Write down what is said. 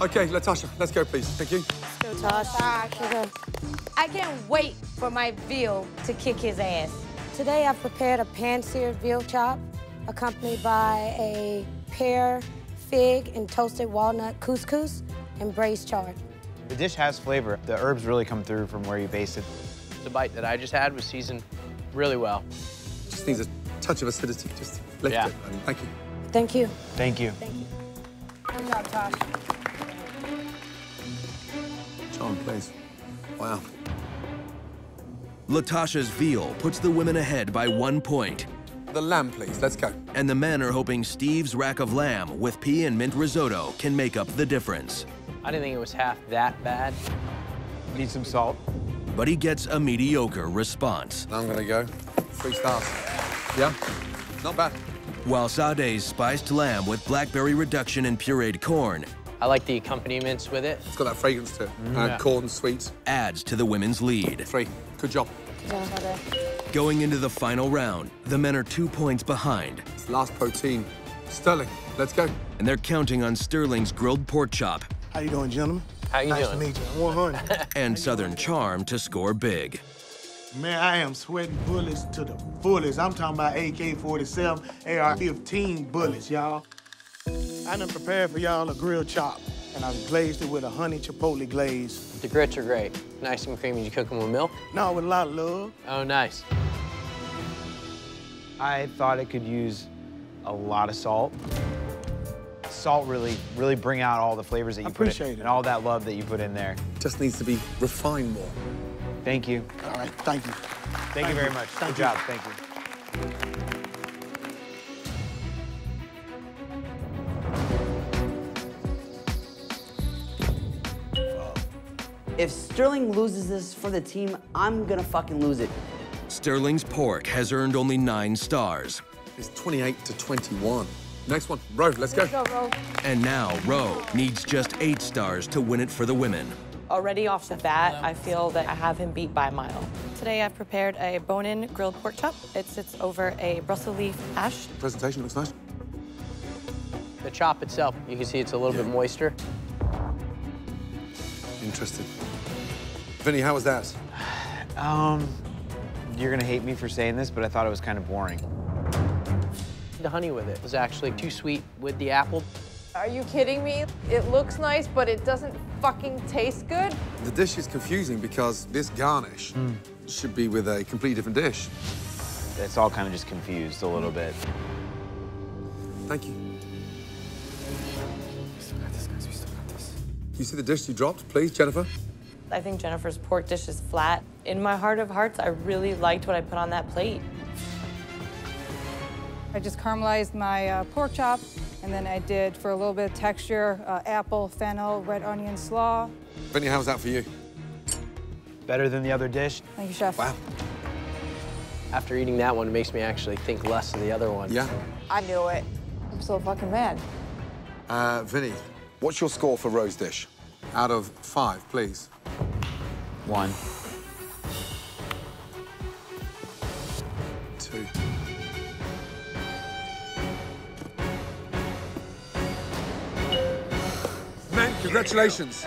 Okay, Latasha, let's go, please. Thank you. Go, Tosh. I can't wait for my veal to kick his ass. Today I've prepared a pan-seared veal chop, accompanied by a pear, fig, and toasted walnut couscous and braised chard. The dish has flavor. The herbs really come through from where you base it. The bite that I just had was seasoned really well. Just needs a touch of acidity. Just lift Yeah. it. And thank you. Thank you. Thank you. Thank you. Good job, Tosh. John, please. Wow. Latasha's veal puts the women ahead by one point, The lamb, please. Let's go. and the men are hoping Steve's rack of lamb with pea and mint risotto can make up the difference. I didn't think it was half that bad. Need some salt. But he gets a mediocre response. I'm gonna go. Three stars. Yeah? Not bad. While Sade's spiced lamb with blackberry reduction and pureed corn I like the accompaniments with it. It's got that fragrance to it. Uh, Yeah. Corn, sweet. adds to the women's lead. Three. Good job. Good job, Sade. Going into the final round, the men are two points behind, It's last protein. Sterling, let's go. and they're counting on Sterling's grilled pork chop How you doing, gentlemen? How you nice doing? to meet you. I'm 100. and Southern Charm to score big. Man, I am sweating bullets to the fullest. I'm talking about AK-47, AR-15 bullets, y'all. I done prepared for y'all a grilled chop, and I glazed it with a honey chipotle glaze. The grits are great. Nice and creamy. You cook them with milk? No, with a lot of love. Oh, nice. I thought it could use a lot of salt. Salt really, really bring out all the flavors that you I put in, appreciate it. and all that love that you put in there. Just needs to be refined more. Thank you. All right, thank you. Thank, you very much. Thank Good you. job. Thank you. If Sterling loses this for the team, I'm gonna fucking lose it. Sterling's pork has earned only nine stars. It's 28 to 21. Next one. Roe, let's go. Go, Roe. And now Roe needs just eight stars to win it for the women. Already off the bat, I feel that I have him beat by a mile. Today I've prepared a bone-in grilled pork chop. It sits over a Brussels leaf hash. Presentation looks nice. The chop itself, you can see it's a little bit moister. Interesting. Vinny, how was that? Um, you're gonna hate me for saying this, but I thought it was kind of boring. The honey with it was actually too sweet with the apple. Are you kidding me? It looks nice, but it doesn't fucking taste good. The dish is confusing because this garnish should be with a completely different dish. It's all kind of just confused a little bit. Thank you. You see the dish you dropped, please, Jennifer? I think Jennifer's pork dish is flat. In my heart of hearts, I really liked what I put on that plate. I just caramelized my uh, pork chop, and then I did, for a little bit of texture, uh, apple, fennel, red onion slaw. Vinny, how was that for you? Better than the other dish. Thank you, Chef. Wow. After eating that one, it makes me actually think less of the other one. Yeah. I knew it. I'm so fucking mad. Uh, Vinny, what's your score for Roe's dish? Out of five, please. One. Two. Men, congratulations.